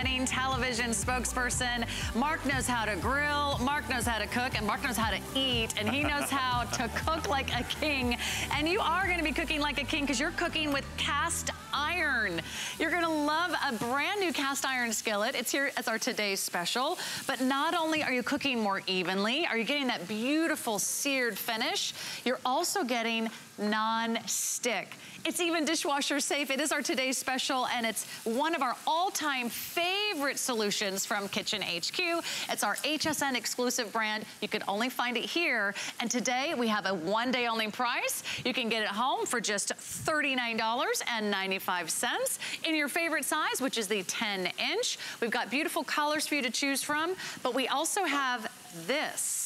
television spokesperson. Mark knows how to grill, Mark knows how to cook, and Mark knows how to eat, and he knows how to cook like a king. And you are gonna be cooking like a king because you're cooking with cast iron. You're gonna love a brand new cast iron skillet. It's here as our today's special. But not only are you cooking more evenly, are you getting that beautiful seared finish, you're also getting non-stick. It's even dishwasher safe. It is our today's special and it's one of our all-time favorite solutions from Kitchen HQ. It's our HSN exclusive brand. You can only find it here. And today we have a one day only price. You can get it home for just $39.95 in your favorite size, which is the 10 inch. We've got beautiful colors for you to choose from, but we also have this.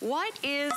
What is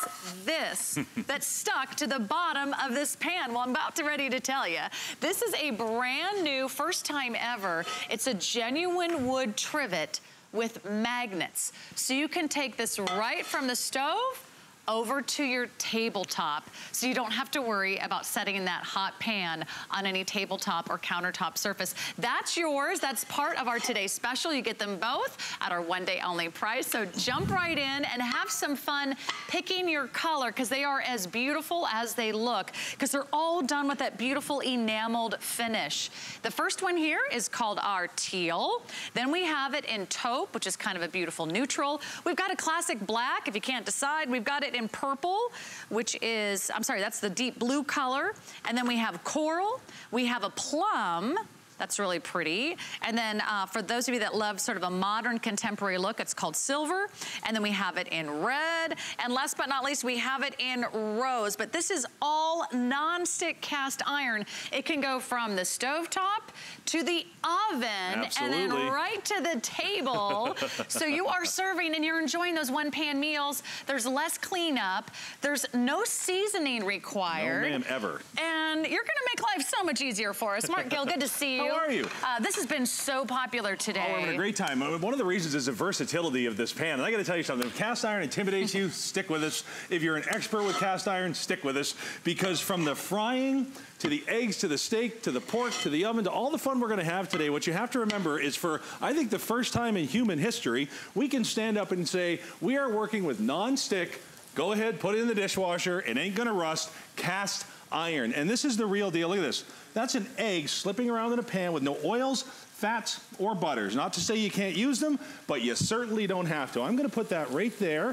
this that's stuck to the bottom of this pan? Well, I'm about to ready to tell you. This is a brand new, first time ever. It's a genuine wood trivet with magnets. So you can take this right from the stove over to your tabletop so you don't have to worry about setting that hot pan on any tabletop or countertop surface. That's yours. That's part of our today's special. You get them both at our one day only price. So jump right in and have some fun picking your color because they are as beautiful as they look because they're all done with that beautiful enameled finish. The first one here is called our teal. Then we have it in taupe, which is kind of a beautiful neutral. We've got a classic black. If you can't decide, we've got it in purple, which is, I'm sorry, that's the deep blue color. And then we have coral, we have a plum, that's really pretty. And then uh, for those of you that love sort of a modern contemporary look, it's called silver. And then we have it in red. And last but not least, we have it in rose. But this is all non-stick cast iron. It can go from the stove top to the oven Absolutely. and then right to the table. so you are serving and you're enjoying those one pan meals. There's less cleanup. There's no seasoning required. No ma'am, ever. And you're gonna make life so much easier for us. Mark Gill, good to see you. How are you? Uh, this has been so popular today. Oh, we're having a great time. Uh, One of the reasons is the versatility of this pan. And I gotta tell you something, if cast iron intimidates you, stick with us. If you're an expert with cast iron, stick with us. Because from the frying, to the eggs, to the steak, to the pork, to the oven, to all the fun we're gonna have today, what you have to remember is for, I think, the first time in human history, we can stand up and say, we are working with non-stick, go ahead, put it in the dishwasher, it ain't gonna rust, cast iron. And this is the real deal, look at this. That's an egg slipping around in a pan with no oils, fats, or butters. Not to say you can't use them, but you certainly don't have to. I'm gonna put that right there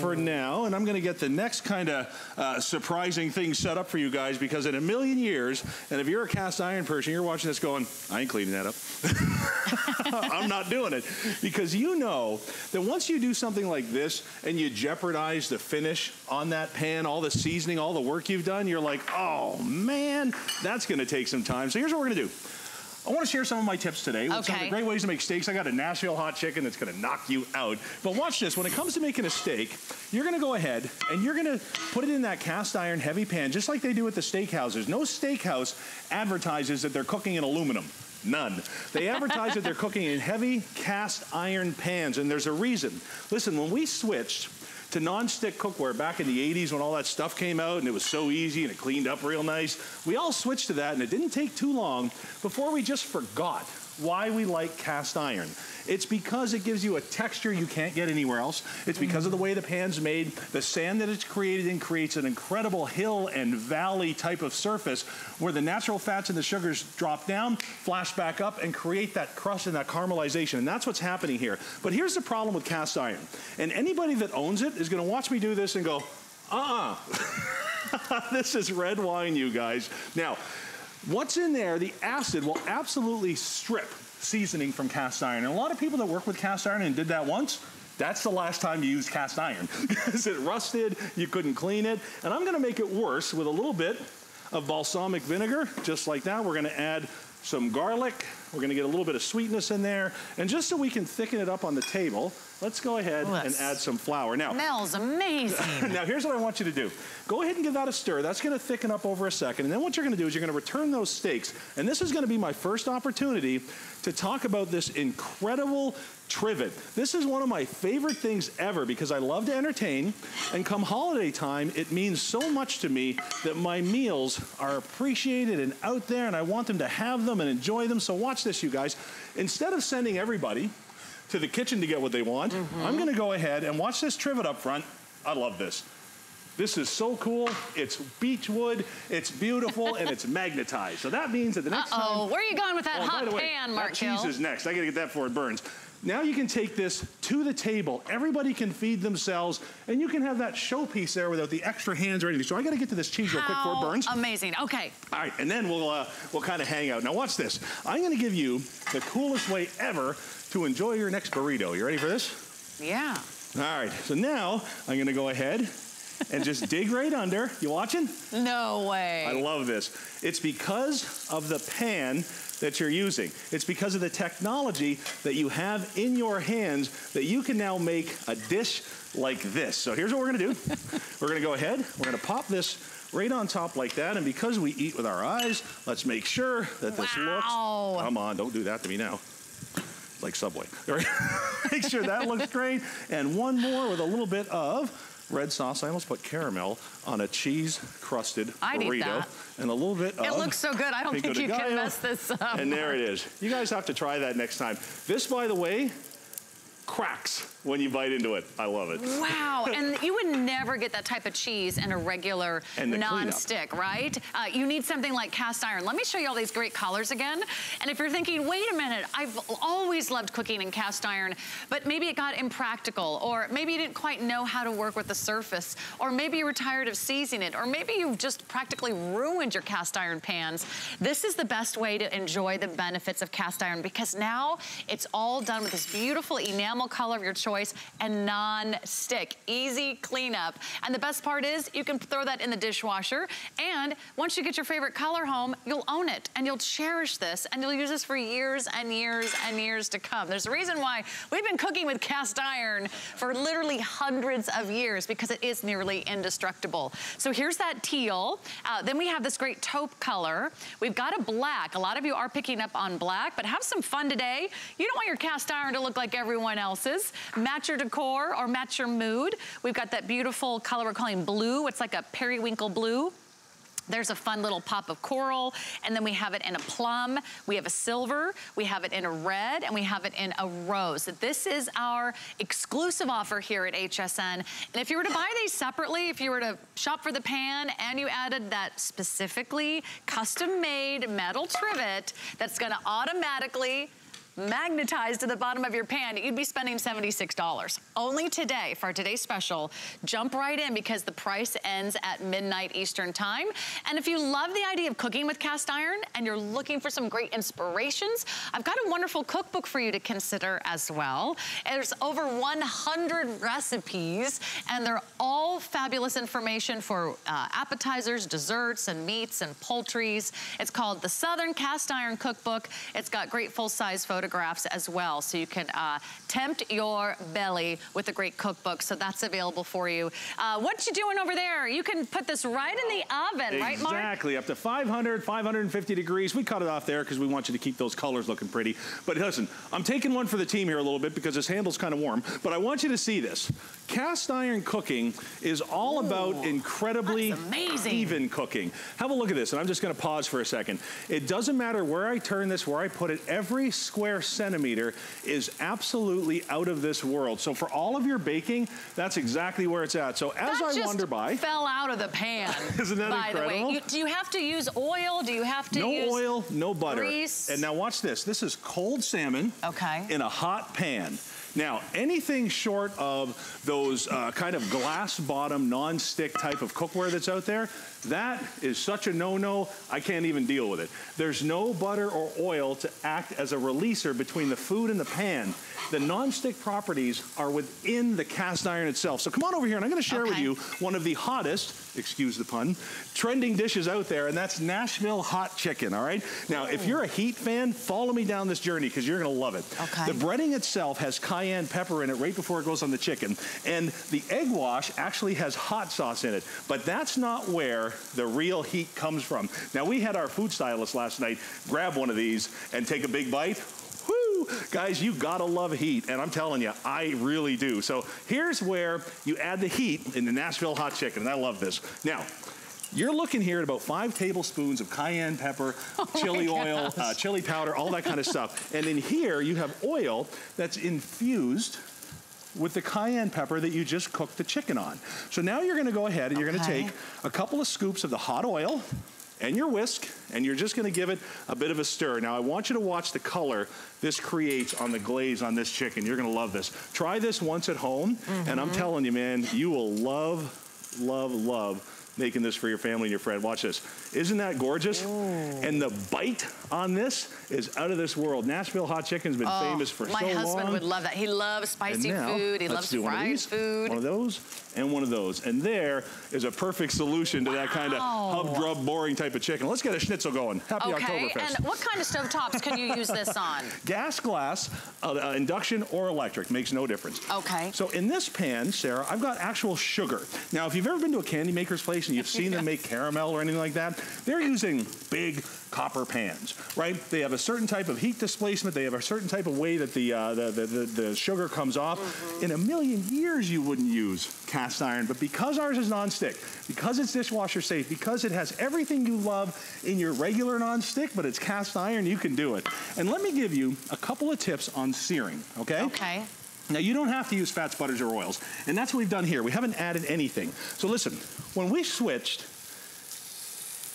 for now, and I'm gonna get the next kind of uh, surprising thing set up for you guys, because in a million years, and if you're a cast iron person, you're watching this going, I ain't cleaning that up. I'm not doing it. Because you know that once you do something like this and you jeopardize the finish on that pan, all the seasoning, all the work you've done, you're like, oh man, that's gonna take some time. So here's what we're gonna do. I want to share some of my tips today. with Some of the Okay. great ways to make steaks. I got a Nashville hot chicken that's going to knock you out. But watch this. When it comes to making a steak, you're going to go ahead and you're going to put it in that cast iron heavy pan, just like they do at the steakhouses. No steakhouse advertises that they're cooking in aluminum. None. They advertise that they're cooking in heavy cast iron pans, and there's a reason. Listen, when we switched to non-stick cookware back in the 80s when all that stuff came out and it was so easy and it cleaned up real nice. We all switched to that and it didn't take too long before we just forgot why we like cast iron. It's because it gives you a texture you can't get anywhere else. It's because of the way the pan's made. The sand that it's created in creates an incredible hill and valley type of surface where the natural fats and the sugars drop down, flash back up, and create that crust and that caramelization. And that's what's happening here. But here's the problem with cast iron. And anybody that owns it is gonna watch me do this and go, uh-uh. this is red wine, you guys. Now, what's in there, the acid will absolutely strip seasoning from cast iron. And a lot of people that work with cast iron and did that once, that's the last time you used cast iron. Because it rusted, you couldn't clean it. And I'm gonna make it worse with a little bit of balsamic vinegar, just like that. We're gonna add some garlic. We're gonna get a little bit of sweetness in there. And just so we can thicken it up on the table, let's go ahead Oh, and add some flour. Now, Smells amazing. now here's what I want you to do. Go ahead and give that a stir. That's gonna thicken up over a second. And then what you're gonna do is you're gonna return those steaks. And this is gonna be my first opportunity to talk about this incredible trivet. This is one of my favorite things ever because I love to entertain. And come holiday time, it means so much to me that my meals are appreciated and out there and I want them to have them and enjoy them. So watch this, you guys. Instead of sending everybody to the kitchen to get what they want, mm -hmm. I'm gonna go ahead and watch this trivet up front. I love this. This is so cool. It's beech wood, it's beautiful, and it's magnetized. So that means that the next uh -oh. time... where are you going with that oh, hot way, pan, Mark That cheese is next. I gotta get that before it burns. Now you can take this to the table. Everybody can feed themselves, and you can have that showpiece there without the extra hands or anything. So I got to get to this cheese How real quick before it burns. amazing. Okay. All right, and then we'll uh, we'll kind of hang out. Now watch this. I'm going to give you the coolest way ever to enjoy your next burrito. You ready for this? Yeah. All right. So now I'm going to go ahead and just dig right under. You watching? No way. I love this. It's because of the pan that you're using. It's because of the technology that you have in your hands that you can now make a dish like this. So here's what we're gonna do. we're gonna go ahead, we're gonna pop this right on top like that. And because we eat with our eyes, let's make sure that this wow. looks, come on, don't do that to me now. Like Subway. make sure that looks great. And one more with a little bit of red sauce. I almost put caramel on a cheese crusted I burrito. And a little bit of. It looks so good. I don't think you can mess this up. And there it is. You guys have to try that next time. This, by the way, cracks when you bite into it. I love it. Wow, and you would never get that type of cheese in a regular non-stick, right? Uh, you need something like cast iron. Let me show you all these great colors again. And if you're thinking, wait a minute, I've always loved cooking in cast iron, but maybe it got impractical, or maybe you didn't quite know how to work with the surface, or maybe you were tired of seasoning it, or maybe you've just practically ruined your cast iron pans. This is the best way to enjoy the benefits of cast iron because now it's all done with this beautiful enamel color of your choice and non-stick. Easy cleanup. And the best part is you can throw that in the dishwasher and once you get your favorite color home, you'll own it and you'll cherish this and you'll use this for years and years and years to come. There's a reason why we've been cooking with cast iron for literally hundreds of years because it is nearly indestructible. So here's that teal. Uh, then we have this great taupe color. We've got a black. A lot of you are picking up on black, but have some fun today. You don't want your cast iron to look like everyone else's match your decor or match your mood. We've got that beautiful color we're calling blue. It's like a periwinkle blue. There's a fun little pop of coral, and then we have it in a plum, we have a silver, we have it in a red, and we have it in a rose. This is our exclusive offer here at HSN. And if you were to buy these separately, if you were to shop for the pan and you added that specifically custom-made metal trivet that's gonna automatically magnetized to the bottom of your pan, you'd be spending $76. Only today, for today's special, jump right in because the price ends at midnight Eastern time. And if you love the idea of cooking with cast iron and you're looking for some great inspirations, I've got a wonderful cookbook for you to consider as well. There's over 100 recipes and they're all fabulous information for uh, appetizers, desserts, and meats and poultries. It's called the Southern Cast Iron Cookbook. It's got great full-size photographs photographs as well. So you can uh, tempt your belly with a great cookbook. So that's available for you. Uh, what you doing over there? You can put this right in the oven, exactly. right, Mark? Exactly, up to 500, 550 degrees. We cut it off there because we want you to keep those colors looking pretty. But listen, I'm taking one for the team here a little bit because this handle's kind of warm. But I want you to see this. Cast iron cooking is all Ooh, about incredibly even cooking. Have a look at this, and I'm just gonna pause for a second. It doesn't matter where I turn this, where I put it, every square square centimeter is absolutely out of this world. So for all of your baking, that's exactly where it's at. So as that I wander by. fell out of the pan. Isn't that by incredible? The way. You, do you have to use oil? Do you have to no use No oil, no butter. Grease? And now watch this. This is cold salmon okay. in a hot pan. Now, anything short of those uh, kind of glass bottom, non-stick type of cookware that's out there, that is such a no-no, I can't even deal with it. There's no butter or oil to act as a releaser between the food and the pan. The non-stick properties are within the cast iron itself. So come on over here and I'm gonna share okay. with you one of the hottest, excuse the pun, trending dishes out there and that's Nashville hot chicken, all right? Now, if you're a heat fan, follow me down this journey because you're gonna love it. Okay. The breading itself has cayenne pepper in it right before it goes on the chicken. And the egg wash actually has hot sauce in it. But that's not where the real heat comes from. Now, we had our food stylist last night grab one of these and take a big bite. Woo! Guys, you gotta love heat, and I'm telling you, I really do. So here's where you add the heat in the Nashville hot chicken, and I love this. Now, You're looking here at about five tablespoons of cayenne pepper, oh chili oil, uh, chili powder, all that kind of stuff. And in here, you have oil that's infused with the cayenne pepper that you just cooked the chicken on. So now you're gonna go ahead and you're gonna take a couple of scoops of the hot oil, and your whisk, and you're just gonna give it a bit of a stir. Now I want you to watch the color this creates on the glaze on this chicken. You're gonna love this. Try this once at home, mm -hmm. and I'm mm-hmm. telling you, man, you will love, love, love making this for your family and your friend. Watch this. Isn't that gorgeous? Ooh. And the bite on this is out of this world. Nashville hot chicken's been oh, famous for so long. My husband would love that. He loves spicy now, food. He loves fried food. One of those and one of those. And there is a perfect solution to wow. that kind of humdrum, boring type of chicken. Let's get a schnitzel going. Happy okay. Oktoberfest. And what kind of stove tops can you use this on? Gas, glass, uh, uh, induction, or electric. Makes no difference. Okay. So in this pan, Sarah, I've got actual sugar. Now, if you've ever been to a candy maker's place and you've seen them make caramel or anything like that, they're using big copper pans, right? They have a certain type of heat displacement. They have a certain type of way that the, uh, the, the, the, the, sugar comes off. Mm -hmm. In a million years, you wouldn't use cast iron, but because ours is nonstick, because it's dishwasher safe, because it has everything you love in your regular nonstick, but it's cast iron, you can do it. And let me give you a couple of tips on searing, okay? Okay. Now, you don't have to use fats, butters, or oils. And that's what we've done here. We haven't added anything. So listen, when we switched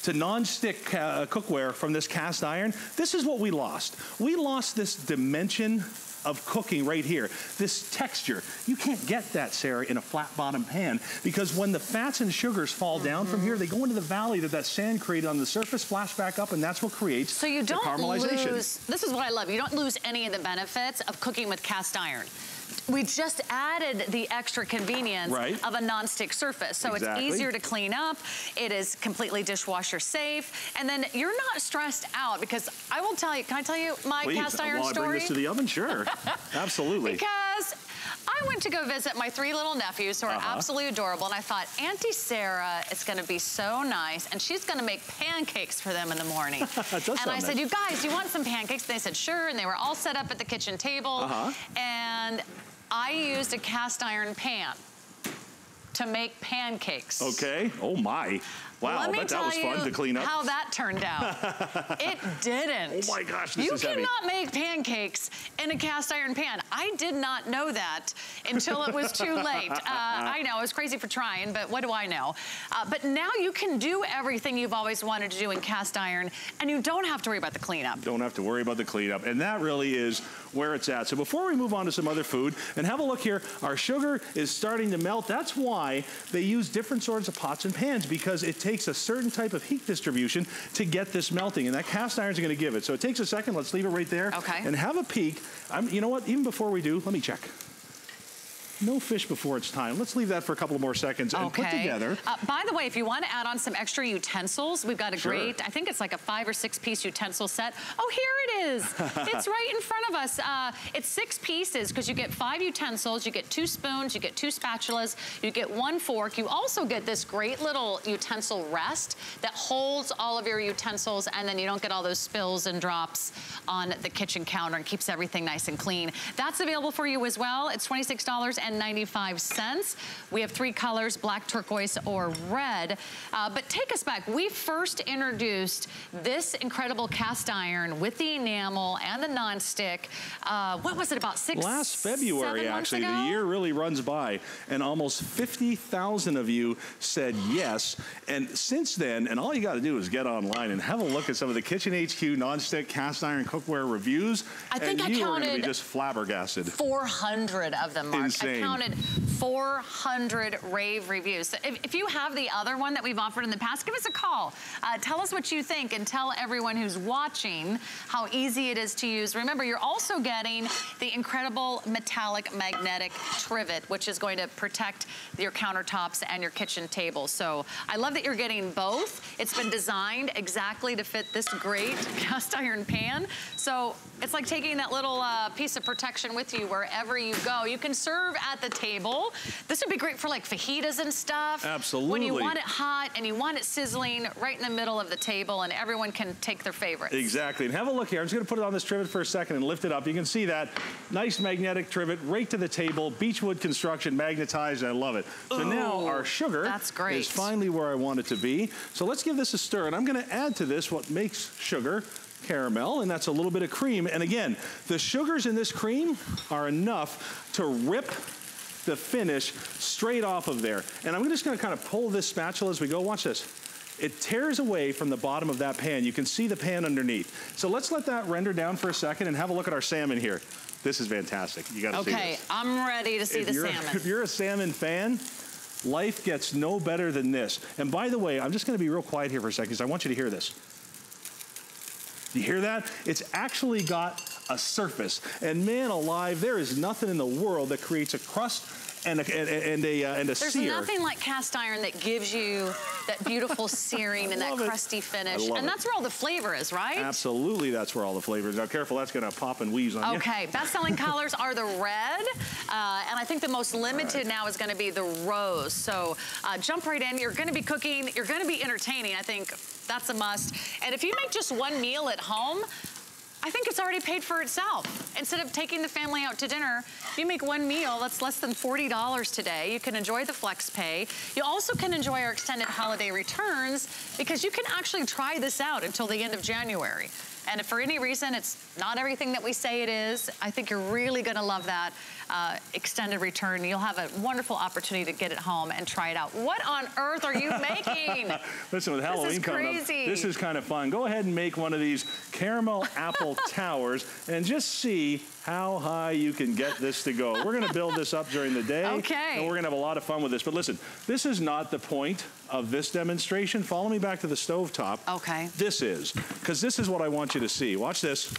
to non-stick uh, cookware from this cast iron, this is what we lost. We lost this dimension of cooking right here. This texture, you can't get that, Sarah, in a flat bottom pan because when the fats and sugars fall down mm -hmm. from here, they go into the valley that that sand created on the surface, flash back up, and that's what creates caramelization. so you don't lose, this is what I love, you don't lose any of the benefits of cooking with cast iron we just added the extra convenience right. of a nonstick surface. So exactly. it's easier to clean up. It is completely dishwasher safe. And then you're not stressed out because I will tell you, can I tell you my Please, cast iron story? I bring this to the oven? Sure. Absolutely. Because I went to go visit my three little nephews who are uh -huh. absolutely adorable, and I thought, Auntie Sarah is gonna be so nice, and she's gonna make pancakes for them in the morning. and I nice. said, you guys, you want some pancakes? And They said, sure, and they were all set up at the kitchen table. Uh -huh. And I used a cast iron pan to make pancakes. Okay. Oh my. Wow, Let I bet that was fun to clean up. how that turned out. it didn't. Oh my gosh, this You cannot heavy. You cannot make pancakes in a cast iron pan. I did not know that until it was too late. Uh, I know, it was crazy for trying, but what do I know? Uh, but now you can do everything you've always wanted to do in cast iron, and you don't have to worry about the cleanup. Don't have to worry about the cleanup, and that really is where it's at. So before we move on to some other food, and have a look here, our sugar is starting to melt. That's why they use different sorts of pots and pans, because it takes takes a certain type of heat distribution to get this melting, and that cast iron's going to give it. So it takes a second. Let's leave it right there. Okay. And have a peek. I'm, you know what? Even before we do, let me check no fish before it's time. Let's leave that for a couple more seconds and okay. put together. Uh, by the way, if you want to add on some extra utensils, we've got a sure. great, I think it's like a five or six piece utensil set. Oh, here it is. it's right in front of us. Uh, it's six pieces because you get five utensils, you get two spoons, you get two spatulas, you get one fork. You also get this great little utensil rest that holds all of your utensils and then you don't get all those spills and drops on the kitchen counter and keeps everything nice and clean. That's available for you as well. It's $26 $2.95. We have three colors, black, turquoise, or red. Uh, but take us back. We first introduced this incredible cast iron with the enamel and the nonstick. Uh, what was it, about six, Last February, actually. The year really runs by. And almost 50,000 of you said yes. And since then, and all you got to do is get online and have a look at some of the Kitchen HQ nonstick cast iron cookware reviews. I think and I you counted are going to be just flabbergasted. 400 of them, Mark. Insane counted 400 rave reviews. So if, if, you have the other one that we've offered in the past, give us a call. Uh, tell us what you think and tell everyone who's watching how easy it is to use. Remember, you're also getting the incredible metallic magnetic trivet, which is going to protect your countertops and your kitchen table. So I love that you're getting both. It's been designed exactly to fit this great cast iron pan. So it's like taking that little uh, piece of protection with you wherever you go. You can serve at the table This would be great for like fajitas and stuff. Absolutely. When you want it hot and you want it sizzling right in the middle of the table and everyone can take their favorites. Exactly. And have a look here. I'm just going to put it on this trivet for a second and lift it up. You can see that nice magnetic trivet right to the table. Beechwood construction magnetized. I love it. So Ooh, now our sugar that's great. is finally where I want it to be. So let's give this a stir. And I'm going to add to this what makes sugar caramel, and that's a little bit of cream. And again, the sugars in this cream are enough to rip the finish straight off of there. And I'm just gonna kind of pull this spatula as we go. Watch this. It tears away from the bottom of that pan. You can see the pan underneath. So let's let that render down for a second and have a look at our salmon here. This is fantastic. You gotta okay, see this. Okay, I'm ready to see if the salmon. If you're a salmon fan, life gets no better than this. And by the way, I'm just gonna be real quiet here for a second because I want you to hear this. You hear that? It's actually got a surface. And man alive, there is nothing in the world that creates a crust and a, and, and a, uh, and a There's sear. nothing like cast iron that gives you that beautiful searing and that it. crusty finish. And it. that's where all the flavor is, right? Absolutely, that's where all the flavor is. Now, careful, that's going to pop and wheeze on okay. you. Okay, best-selling colors are the red, uh, and I think the most limited right. now is going to be the rose. So uh, jump right in. You're going to be cooking. You're going to be entertaining. I think that's a must. And if you make just one meal at home, I think it's already paid for itself. Instead of taking the family out to dinner, you make one meal, that's less than $40 today. You can enjoy the flex pay. You also can enjoy our extended holiday returns because you can actually try this out until the end of January. And if for any reason it's not everything that we say it is, I think you're really gonna love that uh, extended return. You'll have a wonderful opportunity to get it home and try it out. What on earth are you making? Listen, with Halloween coming up, this is kind of fun. Go ahead and make one of these caramel apple towers and just see how high you can get this to go. We're gonna build this up during the day. Okay. And we're gonna have a lot of fun with this. But listen, this is not the point of this demonstration. Follow me back to the stove top. Okay. This is, because this is what I want you to see. Watch this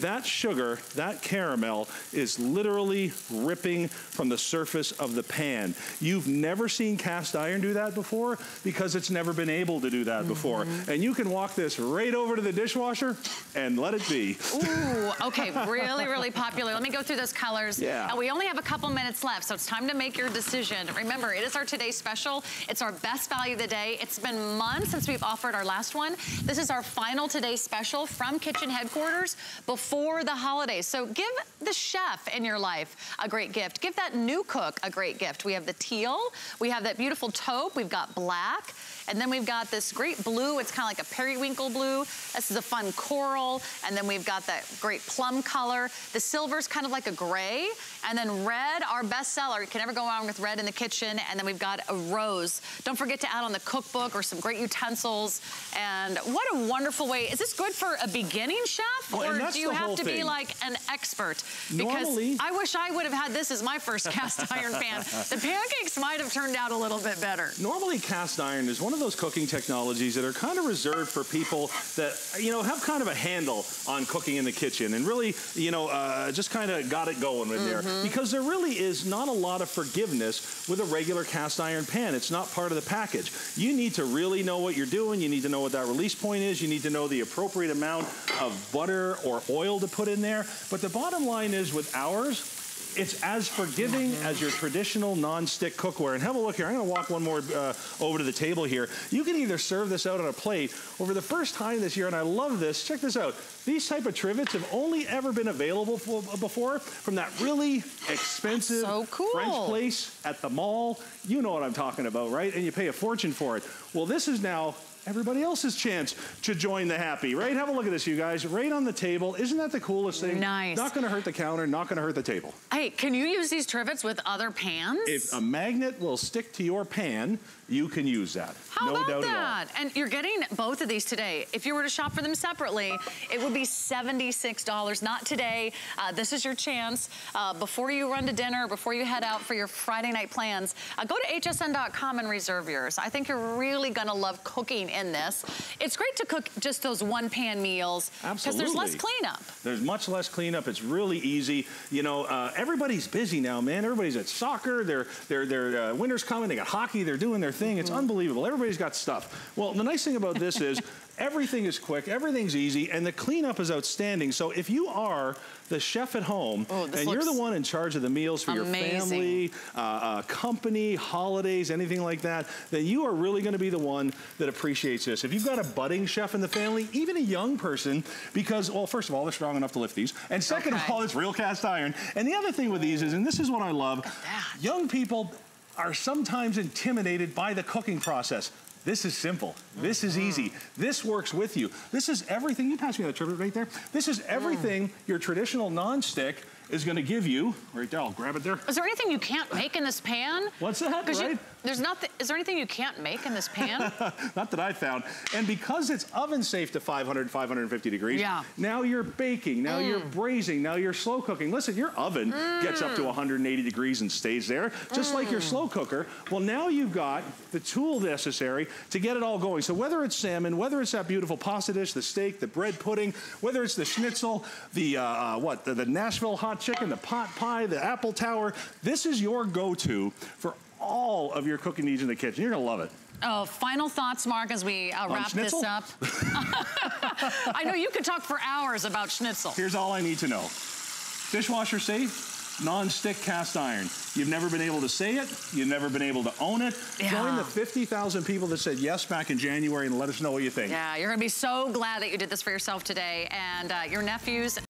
that sugar, that caramel, is literally ripping from the surface of the pan. You've never seen cast iron do that before because it's never been able to do that mm -hmm. before. And you can walk this right over to the dishwasher and let it be. Ooh, okay, really, really popular. Let me go through those colors. Yeah. And we only have a couple minutes left, so it's time to make your decision. Remember, it is our today special. It's our best value of the day. It's been months since we've offered our last one. This is our final today special from Kitchen Headquarters. Before for the holidays. So give the chef in your life a great gift. Give that new cook a great gift. We have the teal, we have that beautiful taupe, we've got black, and then we've got this great blue. It's kind of like a periwinkle blue. This is a fun coral. And then we've got that great plum color. The silver's kind of like a gray. And then red, our best seller. You can never go wrong with red in the kitchen. And then we've got a rose. Don't forget to add on the cookbook or some great utensils. And what a wonderful way. Is this good for a beginning chef? Well, or do you have to thing. be like an expert? Because Normally, I wish I would have had this as my first cast iron pan. The pancakes might have turned out a little bit better. Normally cast iron is one of those cooking technologies that are kind of reserved for people that, you know, have kind of a handle on cooking in the kitchen and really, you know, uh, just kind of got it going with mm -hmm. there. Mm-hmm. Because there really is not a lot of forgiveness with a regular cast iron pan. It's not part of the package. You need to really know what you're doing. You need to know what that release point is. You need to know the appropriate amount of butter or oil to put in there. But the bottom line is with ours, it's as forgiving as your traditional non-stick cookware. And have a look here. I'm going to walk one more uh, over to the table here. You can either serve this out on a plate Over the first time this year, and I love this, check this out. These type of trivets have only ever been available for, before from that really expensive so cool. French place at the mall. You know what I'm talking about, right? And you pay a fortune for it. Well, this is now everybody else's chance to join the happy, right? Have a look at this, you guys. Right on the table. Isn't that the coolest thing? Nice. Not going to hurt the counter, not going to hurt the table. Hey, can you use these trivets with other pans? If a magnet will stick to your pan, you can use that. How no about doubt that? At all. And you're getting both of these today. If you were to shop for them separately, it would be $76. Not today. Uh, this is your chance. Uh, before you run to dinner, before you head out for your Friday night plans, uh, go to hsn.com and reserve yours. I think you're really gonna love cooking in this. It's great to cook just those one pan meals. Because there's less cleanup. There's much less cleanup. It's really easy. You know, uh, everybody's busy now, man. Everybody's at soccer. They're, they're, they're, uh, winter's coming. They got hockey. They're doing their thing. It's mm -hmm. unbelievable. Everybody's got stuff. Well, the nice thing about this is Everything is quick, everything's easy, and the cleanup is outstanding. So if you are the chef at home Oh, and you're the one in charge of the meals for your family, uh, uh, company, holidays, anything like that, then you are really going to be the one that appreciates this. If you've got a budding chef in the family, even a young person, because, well, first of all, they're strong enough to lift these, and second Okay. of all, it's real cast iron. And the other thing with these is, and this is what I love, young people are sometimes intimidated by the cooking process. This is simple. This is easy. This works with you. This is everything. You pass me that trivet right there. This is everything your traditional nonstick is going to give you. Right there. I'll grab it there. Is there anything you can't make in this pan? What's that, you- right? There's not. is there anything you can't make in this pan? Not that I found. And because it's oven safe to 500, 550 degrees, Yeah. now you're baking, now you're braising, now you're slow cooking. Listen, your oven gets up to 180 degrees and stays there, just like your slow cooker. Well, now you've got the tool necessary to get it all going. So whether it's salmon, whether it's that beautiful pasta dish, the steak, the bread pudding, whether it's the schnitzel, the, uh, uh, what, the, the Nashville hot chicken, the pot pie, the apple tower, this is your go-to for all of your cooking needs in the kitchen. You're gonna love it. oh, final thoughts, Mark, as we uh, wrap this up. I know you could talk for hours about schnitzel. Here's all I need to know. Dishwasher safe, non-stick cast iron. You've never been able to say it. You've never been able to own it. Yeah. Join the 50,000 people that said yes back in January and let us know what you think. Yeah, you're gonna be so glad that you did this for yourself today, and uh, your nephews